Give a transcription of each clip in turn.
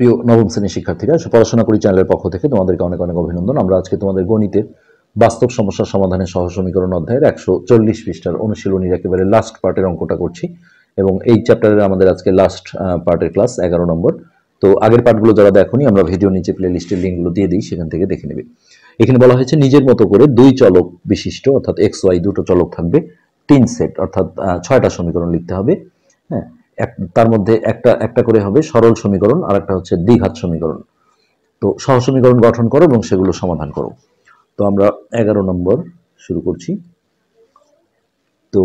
প্রিয় নবম শ্রেণির শিক্ষার্থীরা পড়াশোনা করি চ্যানেলের পক্ষ থেকে তোমাদেরকে অনেক অনেক অভিনন্দন। আমরা আজকে তোমাদের গণিতের বাস্তব সমস্যার সমাধানের সহ সমীকরণ অধ্যায়ের একশো চল্লিশ পৃষ্ঠার অনুশীলনীর একেবারে লাস্ট পার্টের অঙ্কটা করছি। এবং এই চ্যাপ্টারের আমাদের আজকে লাস্ট পার্টের ক্লাস এগারো নম্বর। তো আগের পার্টগুলো যারা দেখোনি, আমরা ভিডিও নিচে প্লে লিস্টের লিঙ্কগুলো দিয়ে দিই, সেখান থেকে দেখে নেবে। এখানে বলা হয়েছে নিজের মতো করে দুই চলক বিশিষ্ট, অর্থাৎ এক্স ওয়াই দুটো চলক থাকবে, তিন সেট অর্থাৎ ছয়টা সমীকরণ লিখতে হবে। হ্যাঁ তার মধ্যে একটা একটা করে হবে সরল সমীকরণ আর একটা হচ্ছে দ্বিঘাত সমীকরণ। তো সহ সমীকরণ গঠন করো এবং সেগুলো সমাধান করো। তো আমরা এগারো নম্বর শুরু করছি। তো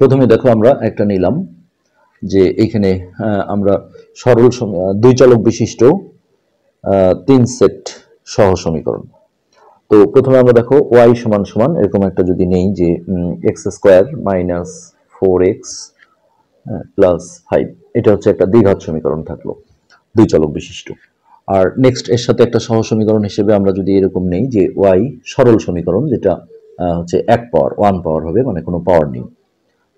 প্রথমে দেখো আমরা একটা নিলাম যে এইখানে আমরা সরল দুই চলক বিশিষ্ট তিন সেট সহ সমীকরণ। তো প্রথমে আমরা দেখো ওয়াই সমান সমান, এরকম একটা যদি নেই যে x square minus four x plus five এটা হচ্ছে একটা দ্বিঘাত সমীকরণ থাকল, দুই চলক বিশিষ্ট। আর নেক্সট এর সাথে একটা সহ সমীকরণ হিসেবে আমরা যদি এরকম নেই যে ওয়াই সরল সমীকরণ, যেটা হচ্ছে এক পাওয়ার ওয়ান পাওয়ার হবে মানে কোনো পাওয়ার নেই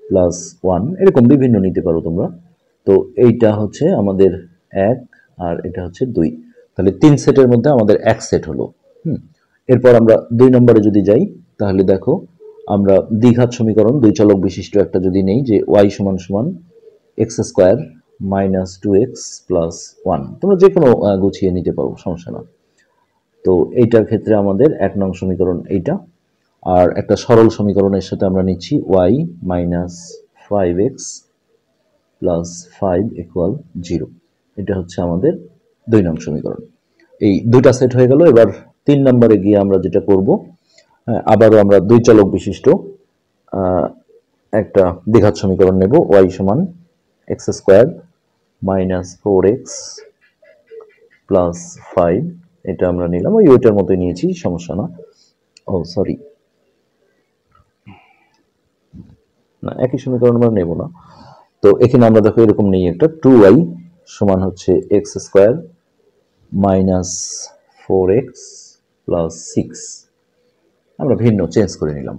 প্লাস ওয়ান এরকম বিভিন্ন নিতে পারো তোমরা। তো এইটা হচ্ছে আমাদের এক আর এটা হচ্ছে দুই। তাহলে তিন সেটের মধ্যে আমাদের এক সেট হলো, হুম। এরপর আমরা দুই নম্বরে যদি যাই, তাহলে দেখো আমরা দ্বিঘাত সমীকরণ, দুই চলক বিশিষ্ট একটা যদি নেই, যে ওয়াই সমান সমান x square minus two x plus one তোমরা যে কোনো গুছিয়ে নিতে পারো, সমস্যা না। তো এইটার ক্ষেত্রে আমাদের এক নং সমীকরণ এইটা, আর একটা সরল সমীকরণের সাথে আমরা নিচ্ছি y minus five x plus five equal zero এটা হচ্ছে আমাদের দুই নং সমীকরণ। এই দুটা সেট হয়ে গেল, এবার তিন নম্বরে গিয়ে আমরা যেটা করব আবারও আমরা দুই চলক বিশিষ্ট একটা দ্বিঘাত সমীকরণ নেব, ওয়াই সমান x square minus four x plus five. এটা আমরা নিলাম, ওই ওইটার মতোই নিয়েছি, সমস্যা না। ও, সরি। না, একই সমীকরণ আমরা নেব না। তো এখানে আমরা দেখো এরকম নেই একটা, টু ওয়াই সমান হচ্ছে x square minus four x plus six. আমরা ভিন্ন চেঞ্জ করে নিলাম।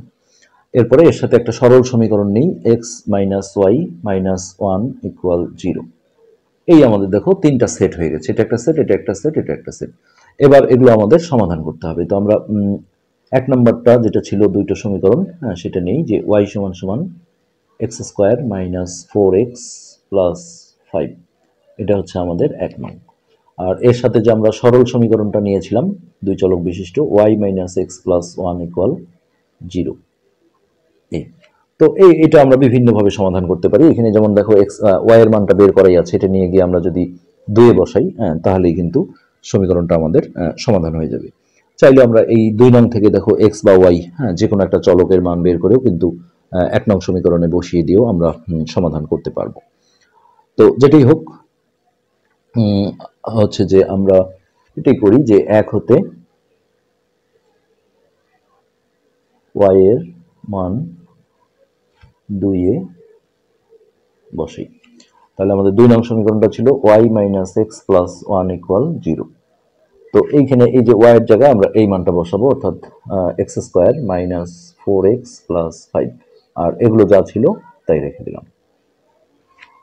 এরপরে এর সাথে একটা সরল সমীকরণ নেই x minus y minus one equal zero এই আমাদের দেখো তিনটা সেট হয়ে গেছে, এটা একটা সেট এটা একটা সেট এটা একটা সেট এবার এগুলো আমাদের সমাধান করতে হবে। তো আমরা এক নম্বরটা যেটা ছিল দুইটা সমীকরণ হ্যাঁ সেটা নেই যে ওয়াই সমান সমান x square minus four x plus five এটা হচ্ছে আমাদের এক নং আর এর সাথে যে আমরা সরল সমীকরণটা নিয়েছিলাম দুই চলক বিশিষ্ট y minus x plus one equal zero এই তো এই এটা আমরা বিভিন্নভাবে সমাধান করতে পারি। এখানে যেমন দেখো এক্স ওয়াই এর মানটা বের করাই আছে এটা নিয়ে গিয়ে আমরা যদি দুয়ে বসাই হ্যাঁ, তাহলেই কিন্তু সমীকরণটা আমাদের সমাধান হয়ে যাবে। চাইলে আমরা এই দুই নং থেকে দেখো এক্স বা ওয়াই হ্যাঁ যে কোনো একটা চলকের মান বের করেও কিন্তু এক নং সমীকরণে বসিয়ে দিয়েও আমরা সমাধান করতে পারব। তো যেটাই হোক হচ্ছে যে আমরা এটাই করি যে এক হতে ওয়াই এর মান দুইয়ে বসেই। তাহলে আমাদের দুই নং সমীকরণটা ছিল y minus x plus one equal zero তো এইখানে এই যে ওয়াই এর জায়গায় আমরা এই মানটা বসাবো, অর্থাৎ x square minus four x plus five আর এগুলো যা ছিল তাই রেখে দিলাম।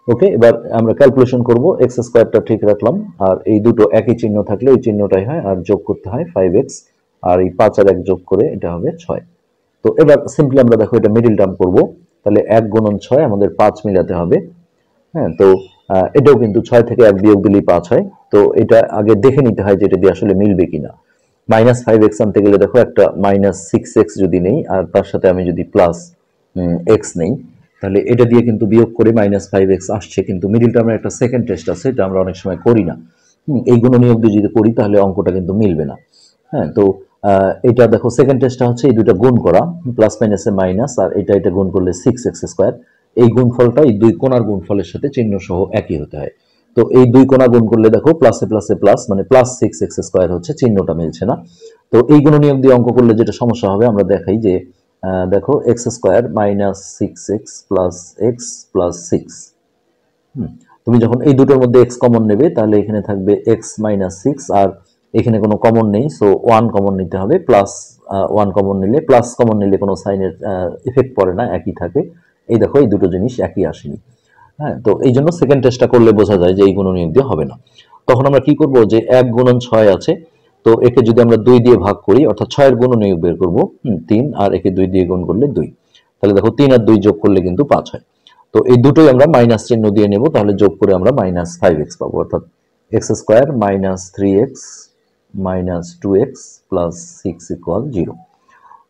ওকে এবার আমরা ক্যালকুলেশন করব এক্স স্কোয়ারটা ঠিক রাখলাম, আর এই দুটো একই চিহ্ন থাকলে ওই চিহ্নটাই হয়, আর যোগ করতে হয় ফাইভ এক্স আর এই পাঁচ আর এক যোগ করে এটা হবে ছয়। তো এবার সিম্পলি আমরা দেখো এটা মিডিল টার্ম করব, তাহলে এক গুণন ছয় আমাদের পাঁচ মিলাতে হবে। হ্যাঁ তো এটাও কিন্তু ছয় থেকে এক বিয়োগ দিলেই পাঁচ হয়। তো এটা আগে দেখে নিতে হয় যে এটা দিয়ে আসলে মিলবে কিনা। মাইনাস ফাইভ এক্স আনতে গেলে দেখো একটা মাইনাস সিক্স এক্স যদি নেই, আর তার সাথে আমি যদি প্লাস এক্স নেই তাহলে এটা দিয়ে কিন্তু বিয়োগ করে মাইনাস ফাইভ এক্স আসছে কিন্তু মিডিল টার্মের একটা সেকেন্ড টেস্ট আছে, এটা আমরা অনেক সময় করি না। এই গুণ নিয়োগ দিয়ে যদি করি তাহলে অঙ্কটা কিন্তু মিলবে না। হ্যাঁ তো এটা দেখো সেকেন্ড টেস্টটা হচ্ছে এই দুটো গুণ করা প্লাস মাইনাসে মাইনাস আর এটা এটা গুণ করলে সিক্স এক্স স্কোয়ার এই গুণফলটা, এই দুই কোণার গুণফলের সাথে চিহ্ন সহ একই হতে হয়। তো এই দুই কোণা গুণ করলে দেখো প্লাসে প্লাসে প্লাস মানে প্লাস সিক্স এক্স স্কোয়ার হচ্ছে, চিহ্নটা মিলছে না। তো এই গুণ নিয়ম দিয়ে অঙ্ক করলে যেটা সমস্যা হবে, আমরা দেখাই যে দেখো x square minus six x plus x plus six তুমি যখন এই দুটোর মধ্যে এক্স কমন নেবে, তাহলে এখানে থাকবে এক্স মাইনাস সিক্স আর এখানে কোনো কমন নেই সো ওয়ান কমন নিতে হবে প্লাস ওয়ান কমন নিলে প্লাস কমন নিলে কোনো সাইনের ইফেক্ট পড়ে না, একই থাকে। এই দেখো, এই দুটো জিনিস একই আসেনি। হ্যাঁ তো এই জন্য সেকেন্ড টেস্টটা করলে বোঝা যায় যে এই গুণনীয়ক দিয়ে হবে না। তখন আমরা কি করব, যে এক গুণন ছয় আছে তো একে যদি আমরা দুই দিয়ে ভাগ করি, অর্থাৎ ছয়ের গুণনীয়ক বের করব তিন, আর একে দুই দিয়ে গুণ করলে দুই। তাহলে দেখো তিন আর দুই যোগ করলে কিন্তু পাঁচ হয়। তো এই দুটোই আমরা মাইনাস চিহ্ন দিয়ে নেব, তাহলে যোগ করে আমরা মাইনাস ফাইভ এক্স পাবো। অর্থাৎ x square minus three x minus two x plus six equal zero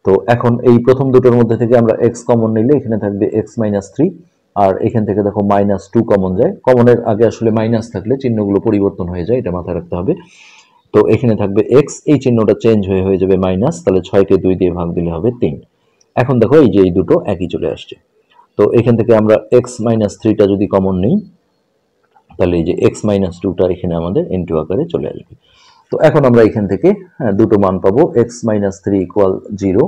তো এখন এই প্রথম দুটোর মধ্যে থেকে আমরা এক্স কমন নিলে এখানে থাকবে এক্স মাইনাস থ্রি আর এখান থেকে দেখো মাইনাস টু কমন যায়। কমনের আগে আসলে মাইনাস থাকলে চিহ্নগুলো পরিবর্তন হয়ে যায়, এটা মাথায় রাখতে হবে। তো এখানে থাকবে এক্স এই চিহ্নটা চেঞ্জ হয়ে হয়ে যাবে মাইনাস তাহলে ছয়কে দুই দিয়ে ভাগ দিলে হবে তিন। এখন দেখো এই যে এই দুটো একই চলে আসছে। তো এখান থেকে আমরা এক্স মাইনাস থ্রিটা যদি কমন নিই তাহলে এই যে এক্স মাইনাস টুটা এখানে আমাদের ইন্টু আকারে চলে আসবে। তো এখন আমরা এখান থেকে হ্যাঁ, দুটো মান পাবো x minus three equal zero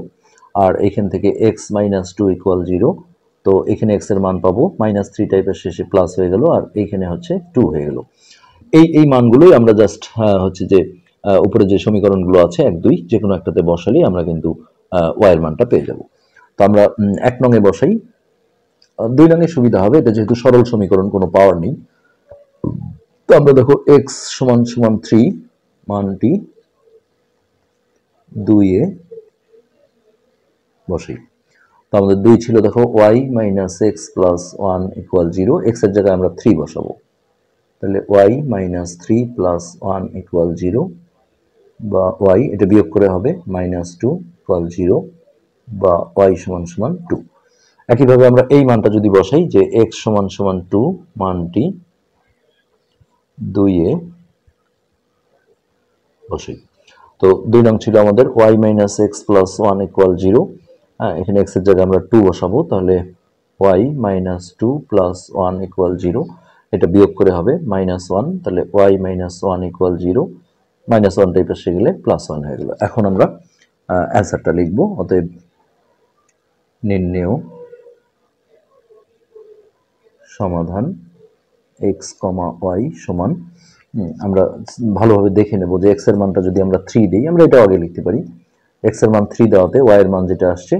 আর এখান থেকে x minus two equal zero তো এখানে এক্সের মান পাবো মাইনাস থ্রি টাইপের শেষে প্লাস হয়ে গেল আর এইখানে হচ্ছে টু হয়ে গেল। এই এই মানগুলোই আমরা জাস্ট হচ্ছে যে উপরে যে সমীকরণগুলো আছে, এক, দুই যে কোনো একটাতে বসালেই আমরা কিন্তু ওয়াইয়ের মানটা পেয়ে যাব। তো আমরা এক নঙে বসাই। দুই নঙে সুবিধা হবে, এটা যেহেতু সরল সমীকরণ, কোনো পাওয়ার নেই। তো আমরা দেখো এক্স সমান সমান থ্রি মানটি দুইয়ে বসাই। তো আমাদের দুই ছিল, দেখো y minus x plus one equal zero এক্সের জায়গায় আমরা থ্রি বসাবো। তাহলে y minus three plus one equal zero বা ওয়াই এটা বিয়োগ করে হবে মাইনাস টু ইকুয়াল জিরো বা ওয়াই সমান সমান টু একইভাবে আমরা এই মানটা যদি বসাই যে এক্স সমান সমান টু মানটি দুইয়ে বসাই। তো দুই নং ছিল আমাদের y minus x plus one equal zero হ্যাঁ এখানে এক্সের জায়গায় আমরা টু বসাবো, তাহলে y minus two plus one equal zero এটা বিয়োগ করে হবে মাইনাস ওয়ান তাহলে y minus one equal zero minus one টাইপের সে গেলে প্লাস ওয়ান হয়ে গেল। এখন আমরা অ্যান্সারটা লিখব, অতএব নির্ণেয় সমাধান এক্স কমা ওয়াই সমান আমরা ভালোভাবে দেখে নেব যে এক্সের মানটা যদি আমরা থ্রি দিই, আমরা এটাও আগে লিখতে পারি। এক্সের মান থ্রি দেওয়াতে ওয়াই এর মান যেটা আসছে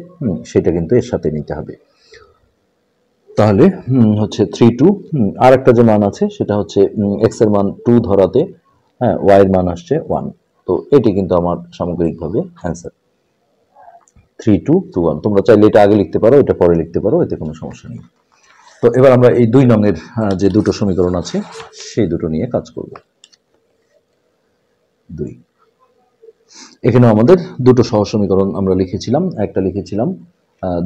সেটা কিন্তু এর সাথে নিতে হবে। তাহলে হচ্ছে থ্রি টু আর একটা যে মান আছে, সেটা হচ্ছে এক্সের মান টু ধরাতে হ্যাঁ ওয়াই এর মান আসছে ওয়ান তো এটি কিন্তু আমার সামগ্রিকভাবে answer three two two one তোমরা চাইলে এটা আগে লিখতে পারো, এটা পরে লিখতে পারো, এতে কোনো সমস্যা নেই। তো এবার আমরা এই দুই নঙের যে দুটো সমীকরণ আছে, সেই দুটো নিয়ে কাজ করব। দুই। এখানে আমাদের দুটো সহ সমীকরণ আমরা লিখেছিলাম, একটা লিখেছিলাম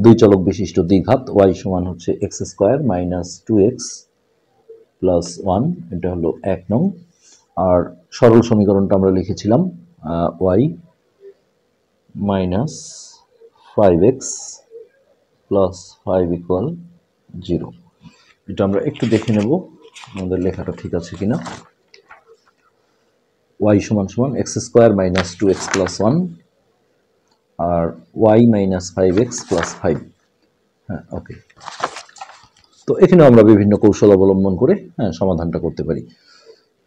দুই চলক বিশিষ্ট দ্বিঘাত ওয়াই সমান হচ্ছে x square minus two x plus one, এটা হলো এক নং। আর সরল সমীকরণটা আমরা লিখেছিলাম y minus five x plus five equal zero. এটা আমরা একটু দেখে নেব, আমাদের লেখাটা ঠিক আছে কিনা। ওয়াই সমান সমান x square minus two x plus one আর y minus five x plus five হ্যাঁ ওকে তো এখানে আমরা বিভিন্ন কৌশল অবলম্বন করে হ্যাঁ সমাধানটা করতে পারি।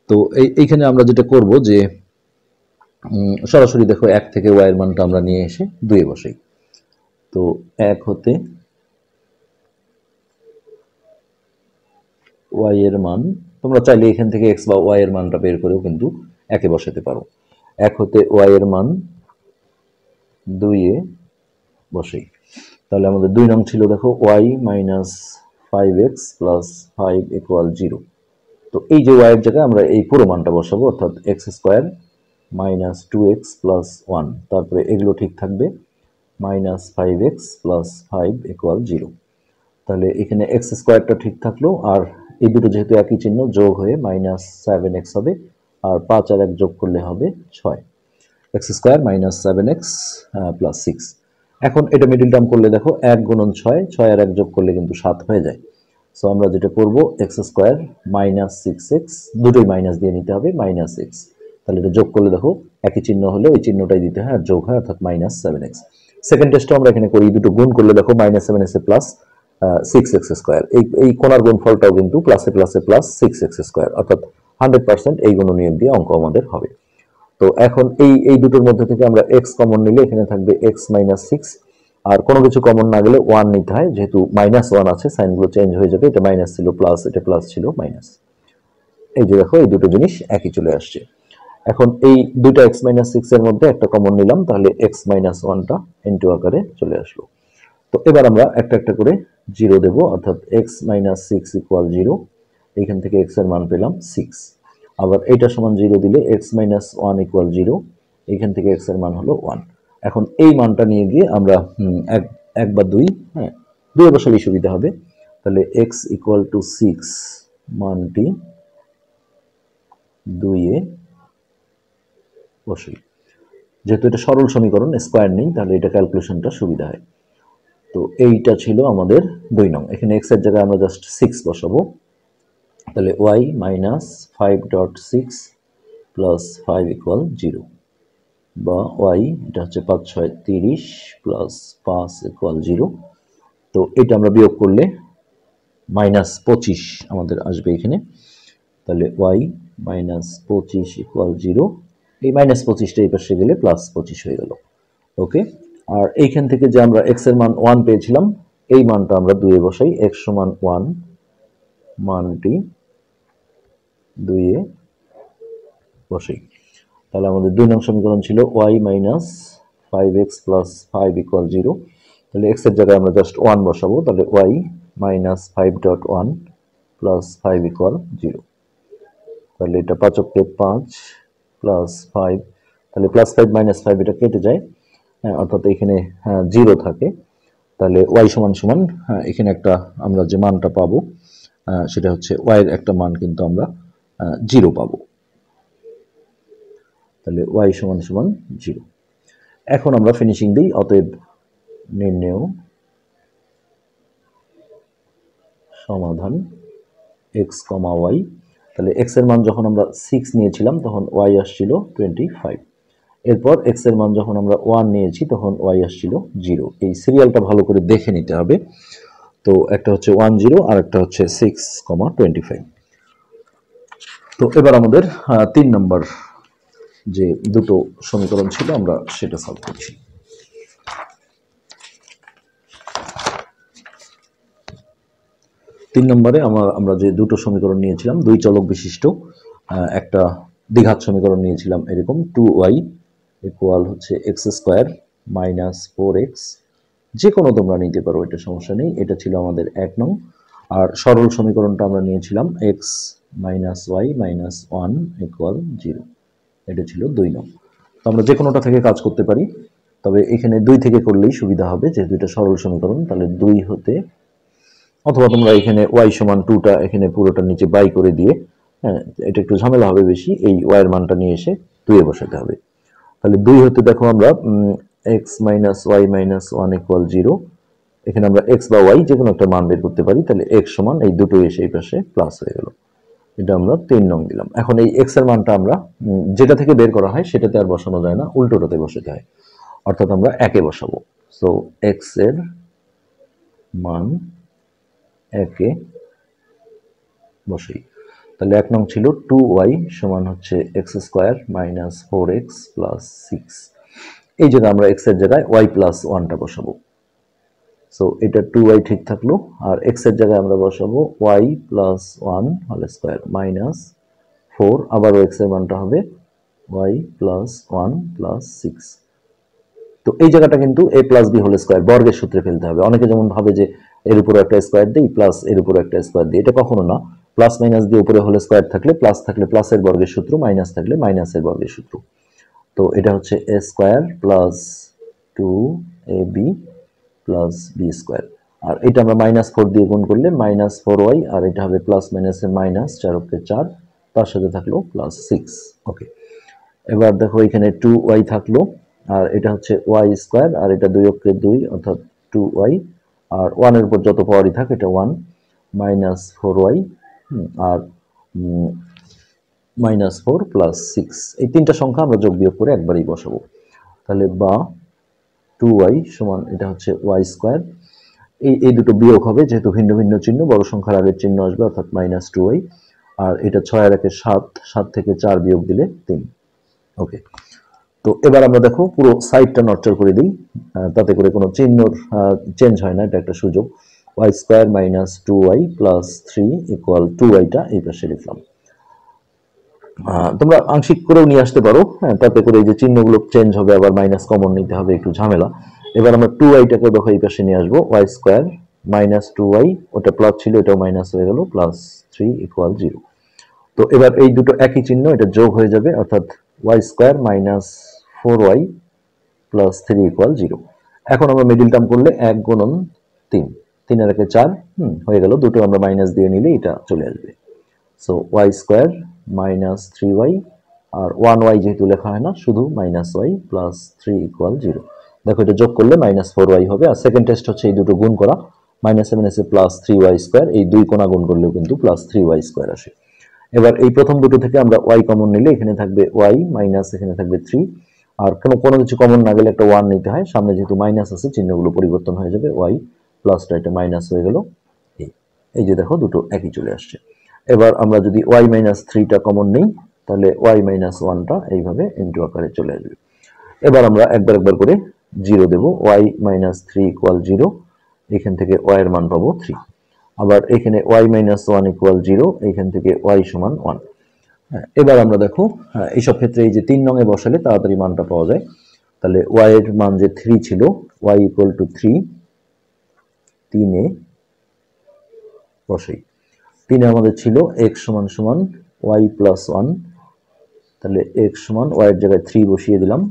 তো এই, এইখানে আমরা যেটা করব যে সরাসরি দেখো এক থেকে ওয়াইয়ের মানটা আমরা নিয়ে এসে দুয়ে বসাই। তো এক হতে ওয়াই এর মান, তোমরা চাইলে এখান থেকে এক্স বা ওয়াই এর মানটা বের করেও কিন্তু একে বসাতে পারো। এক হতে ওয়াই এর মান দুইয়ে বসেই। তাহলে আমাদের দুই নং ছিল দেখো y minus five x plus five equal zero তো এই যে ওয়াই এর জায়গায় আমরা এই পুরো মানটা বসাবো, অর্থাৎ x square minus two x plus one তারপরে এগুলো ঠিক থাকবে minus five x plus five equal zero তাহলে এখানে এক্স স্কোয়ারটা ঠিক থাকল, আর এই দুটো যেহেতু একই চিহ্ন, যোগ হয়ে মাইনাস সেভেন এক্স হবে, আর পাঁচ আর এক যোগ করলে হবে ছয়। X square minus seven x plus six এখন এটা মিডিল টার্ম করলে দেখো এক গুণন ছয় ছয় আর এক যোগ করলে কিন্তু সাত হয়ে যায়। সো আমরা যেটা করব x square minus six x দুটোই মাইনাস দিয়ে নিতে হবে মাইনাস এক্স তাহলে এটা যোগ করলে দেখো, একই চিহ্ন হলে ওই চিহ্নটাই দিতে হয়, আর যোগ হয় অর্থাৎ মাইনাস সেভেন এক্স সেকেন্ড টেস্টও আমরা এখানে করি দুটো গুণ করলে দেখো minus seven x plus six x square এই এই কোনার গুণফলটাও কিন্তু প্লাসে প্লাসে প্লাস সিক্স এক্স স্কোয়ার অর্থাৎ হান্ড্রেড পার্সেন্ট এই গুণনীয়ক দিয়ে অঙ্ক আমাদের হবে। তো এখন এই এই দুটোর মধ্যে থেকে আমরা এক্স কমন নিলে এখানে থাকবে এক্স মাইনাস সিক্স আর কোনো কিছু কমন না গেলে ওয়ান নিতে হয়, যেহেতু মাইনাস ওয়ান আছে সাইনগুলো চেঞ্জ হয়ে যাবে, এটা মাইনাস ছিল প্লাস এটা প্লাস ছিল মাইনাস এই যে দেখো, এই দুটো জিনিস একই চলে আসছে। এখন এই দুইটা এক্স মাইনাস সিক্স এর মধ্যে একটা কমন নিলাম, তাহলে এক্স মাইনাস ওয়ানটা ইন্টু আকারে চলে আসলো। তো এবার আমরা একটা একটা করে জিরো দেব, অর্থাৎ x minus six equal zero এইখান থেকে এক্সের মান পেলাম সিক্স আবার এটা সমান জিরো দিলে x minus one equal zero এইখান থেকে এক্সের মান হলো ওয়ান এখন এই মানটা নিয়ে গিয়ে আমরা এক এক বা দুই হ্যাঁ দুই বসালেই সুবিধা হবে। তাহলে এক্স ইকুয়াল টু সিক্স মানটি দুইয়ে বসি। যেহেতু এটা সরল সমীকরণ স্কোয়ার নেই, তাহলে এটা ক্যালকুলেশনটা সুবিধা হয়। তো এইটা ছিল আমাদের দুই নং। এখানে এক্সের জায়গায় আমরা জাস্ট সিক্স বসাবো। তাহলে y minus five dot six plus five equal zero বা ওয়াই এটা হচ্ছে পাঁচ, ছয়, তিরিশ প্লাস পাঁচ ইকুয়াল জিরো তো এটা আমরা বিয়োগ করলে মাইনাস পঁচিশ আমাদের আসবে এখানে। তাহলে ওয়াই মাইনাস পঁচিশ ইকুয়াল জিরো এই মাইনাস পঁচিশটা এই পাশে গেলে প্লাস পঁচিশ হয়ে গেল। ওকে আর এইখান থেকে যে আমরা এক্সের মান ওয়ান পেয়েছিলাম, এই মানটা আমরা দুয়ে বসাই এক্স সমান ওয়ান মানটি দুইয়ে বসাই তাহলে আমাদের দুই নং সমীকরণ ছিল y minus five x plus five equal zero তাহলে এক্সের জায়গায় আমরা জাস্ট ওয়ান বসাবো তাহলে y minus five dot one plus five equal zero তাহলে এটা পাঁচককে পাঁচ প্লাস ফাইভ তাহলে প্লাস ফাইভ মাইনাস ফাইভ এটা কেটে যায় হ্যাঁ অর্থাৎ এখানে জিরো থাকে। তাহলে ওয়াই সমান সমান হ্যাঁ, এখানে একটা আমরা যে মানটা পাবো সেটা হচ্ছে ওয়াইয়ের একটা মান কিন্তু আমরা জিরো পাবো। তাহলে ওয়াই সমান সমান জিরো এখন আমরা ফিনিশিং দিই, অতএব নির্ণেয় সমাধান এক্স কমা ওয়াই তাহলে এক্সের মান যখন আমরা সিক্স নিয়েছিলাম, তখন ওয়াই আসছিল টোয়েন্টি ফাইভ এরপর এক্সের মান যখন আমরা ওয়ান নিয়েছি, তখন ওয়াই আসছিল জিরো এই সিরিয়ালটা ভালো করে দেখে নিতে হবে। তো একটা হচ্ছে ওয়ান জিরো আর একটা হচ্ছে সিক্স কমা টোয়েন্টি ফাইভ তো এবার আমাদের তিন নম্বর যে দুটো সমীকরণ ছিল আমরা সেটা সলভ করছি। তিন নম্বরে আমরা আমরা যে দুটো সমীকরণ নিয়েছিলাম, দুই চলক বিশিষ্ট একটা দ্বিঘাত সমীকরণ নিয়েছিলাম এরকম টু ওয়াই ইকুয়াল হচ্ছে x square minus four x যে কোনো তোমরা নিতে পারো, এটা সমস্যা নেই, এটা ছিল আমাদের এক নং। আর সরল সমীকরণটা আমরা নিয়েছিলাম x minus y minus one equal zero এটা ছিল দুই নং। তো আমরা যে কোনোটা থেকে কাজ করতে পারি, তবে এখানে দুই থেকে করলেই সুবিধা হবে, যেহেতু এটা সরল সমীকরণ, তাহলে দুই হতে, অথবা তোমরা এখানে ওয়াই সমান টুটা এখানে পুরোটা নিচে বাই করে দিয়ে হ্যাঁ এটা একটু ঝামেলা হবে বেশি, এই ওয়াইয়ের মানটা নিয়ে এসে দুইয়ে বসাতে হবে। তাহলে দুই হতে দেখো আমরা x minus y minus one equal zero এখানে আমরা এক্স বা ওয়াই যে কোনো একটা মান বের করতে পারি, তাহলে এক্স সমান এই দুটো এসে এই পাশে প্লাস হয়ে গেল। এটা আমরা তিন নং দিলাম। এখন এই এক্সের মানটা আমরা যেটা থেকে বের করা হয় সেটাতে আর বসানো যায় না, উল্টোটাতে বসাতে হয়। অর্থাৎ আমরা একে বসাবো। সো এক্সের মান একে বসাই। তাহলে এক নং ছিল টু ওয়াই সমান হচ্ছে x square minus four x plus six এই জায়গায় আমরা এক্সের জায়গায় ওয়াই প্লাস ওয়ানটা বসাবো। সো এটা টু ওয়াই ঠিক থাকল, আর এক্সের জায়গায় আমরা বসাবো y plus one whole square minus four আবারও এক্সের মানটা হবে y plus one plus six তো এই জায়গাটা কিন্তু a plus b whole square বর্গের সূত্রে ফেলতে হবে। অনেকে যেমন ভাবে যে এর উপরে একটা স্কোয়ার দিই প্লাস এর উপরে একটা স্কোয়ার দিই। এটা কখনো না। প্লাস মাইনাস দিয়ে উপরে হোল স্কোয়ার থাকলে প্লাস থাকলে প্লাসের বর্গের সূত্র মাইনাস থাকলে মাইনাসের বর্গের সূত্র। তো এটা হচ্ছে a square plus two a b plus b square আর এটা আমরা মাইনাস ফোর দিয়ে গুণ করলে মাইনাস ফোর ওয়াই আর এটা হবে প্লাস মাইনাসের মাইনাস চার অক্ষে চার, তার সাথে থাকল প্লাস সিক্স ওকে এবার দেখো এখানে টু ওয়াই থাকল, আর এটা হচ্ছে ওয়াই স্কোয়ার আর এটা দুই অক্ষে দুই, অর্থাৎ টু ওয়াই আর ওয়ানের উপর যত পাওয়ারই থাক, এটা ওয়ান মাইনাস ফোর ওয়াই আর মাইনাস ফোর প্লাস সিক্স। এই তিনটা সংখ্যা আমরা যোগ বিয়োগ করে একবারই বসাবো। তাহলে বা টু ওয়াই সমান এটা হচ্ছে ওয়াই স্কোয়ার। এই এই দুটো বিয়োগ হবে যেহেতু ভিন্ন ভিন্ন চিহ্ন, বড় সংখ্যার আগের চিহ্ন আসবে, অর্থাৎ মাইনাস টু ওয়াই। আর এটা ছয় আর একে সাত সাত থেকে চার বিয়োগ দিলে তিন। ওকে। তো এবার আমরা দেখো পুরো সাইডটা নর্চার করে দিই তাতে করে কোনো চিহ্নর চেঞ্জ হয় না, এটা একটা সুযোগ। Y square minus two y plus three equal two ওয়াইটা এই পাশে লিখলাম। তোমরা আংশিক করেও নিয়ে আসতে পারো। হ্যাঁ তাতে করে এই যে চিহ্নগুলো চেঞ্জ হবে, আবার মাইনাস কমন নিতে হবে, একটু ঝামেলা। এবার আমরা টু ওয়াইটাকে দেখো এই পাশে নিয়ে আসব। Y square minus two y ওটা প্লাস ছিল, এটাও মাইনাস হয়ে গেল প্লাস থ্রি ইকুয়াল জিরো তো এবার এই দুটো একই চিহ্ন, এটা যোগ হয়ে যাবে, অর্থাৎ y square minus four y plus three equal zero এখন আমরা মিডিল টার্ম করলে এক গুণন তিন। তিনের একে চার, হুম, হয়ে গেল। দুটো আমরা মাইনাস দিয়ে নিলে এটা চলে আসবে। So y square minus three y আর ওয়ান ওয়াই যেহেতু লেখা হয় না, শুধু minus y plus three equal zero দেখো এটা যোগ করলে মাইনাস ফোর ওয়াই হবে, আর সেকেন্ড টেস্ট হচ্ছে এই দুটো গুণ করা। মাইনাস সেভেন এসে প্লাস থ্রি ওয়াই স্কোয়ার এই দুই কোণা গুণ করলেও কিন্তু প্লাস থ্রি ওয়াই স্কোয়ার আসে। এবার এই প্রথম দুটো থেকে আমরা ওয়াই কমন নিলে এখানে থাকবে ওয়াই মাইনাস এখানে থাকবে থ্রি আর কোনো কোনো কিছু কমন না গেলে একটা ওয়ান নিতে হয়। সামনে যেহেতু মাইনাস আছে, চিহ্নগুলো পরিবর্তন হয়ে যাবে ওয়াই প্লাসটা এটা মাইনাস হয়ে গেল এই যে দেখো দুটো একই চলে আসছে। এবার আমরা যদি ওয়াই মাইনাস থ্রিটা কমন নেই তাহলে ওয়াই মাইনাস ওয়ানটা এইভাবে ইন্টু আকারে চলে আসবে। এবার আমরা একবার একবার করে জিরো দেবো y minus three equal zero এখান থেকে ওয়াই এর মান পাবো থ্রি আবার এখানে y minus one equal zero এখান থেকে ওয়াই সমান ওয়ান হ্যাঁ, এবার আমরা দেখো হ্যাঁ, এইসব ক্ষেত্রে এই যে তিন নঙে বসালে তাড়াতাড়ি মানটা পাওয়া যায়। তাহলে ওয়াই এর মান যে থ্রি ছিল ওয়াই ইকুয়াল টু থ্রি তিনে বসাই। তিনে আমাদের ছিল এক্স সমান সমান ওয়াই প্লাস ওয়ান তাহলে এক্স সমান ওয়াইয়ের জায়গায় থ্রি বসিয়ে দিলাম।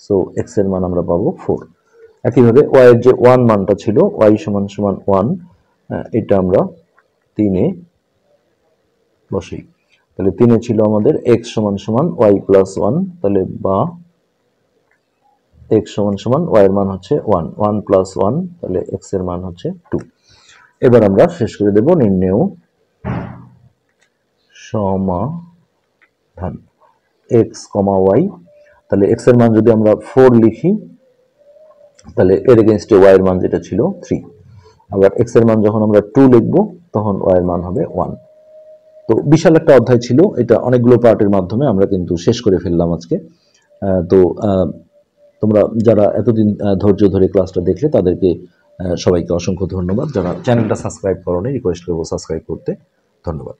সো এক্সের মান আমরা পাবো ফোর একইভাবে ওয়াই এর যে ওয়ান মানটা ছিল ওয়াই সমান সমান ওয়ান এটা আমরা তিনে বসাই তাহলে তিনে ছিল আমাদের এক্স সমান সমান ওয়াই প্লাস ওয়ান তাহলে বা এক্স সমান সমান ওয়াই এর মান হচ্ছে ওয়ান ওয়ান প্লাস ওয়ান তাহলে এক্সের মান হচ্ছে টু এবার আমরা শেষ করে দেব নির্ণেয় সমাধান এক্স কমা ওয়াই তাহলে এক্সের মান যদি আমরা ফোর লিখি, তাহলে এর এগেনস্টে ওয়াই এর মান যেটা ছিল থ্রি আবার এক্সের মান যখন আমরা টু লিখব, তখন ওয়াই এর মান হবে ওয়ান তো বিশাল একটা অধ্যায় ছিল, এটা অনেকগুলো পার্টের মাধ্যমে আমরা কিন্তু শেষ করে ফেললাম আজকে। তো তোমরা যারা এতদিন ধৈর্য ধরে ক্লাসটা দেখলে তাদেরকে সবাইকে অসংখ্য ধন্যবাদ। যারা চ্যানেলটা সাবস্ক্রাইব করো রিকোয়েস্ট করব সাবস্ক্রাইব করতে। ধন্যবাদ।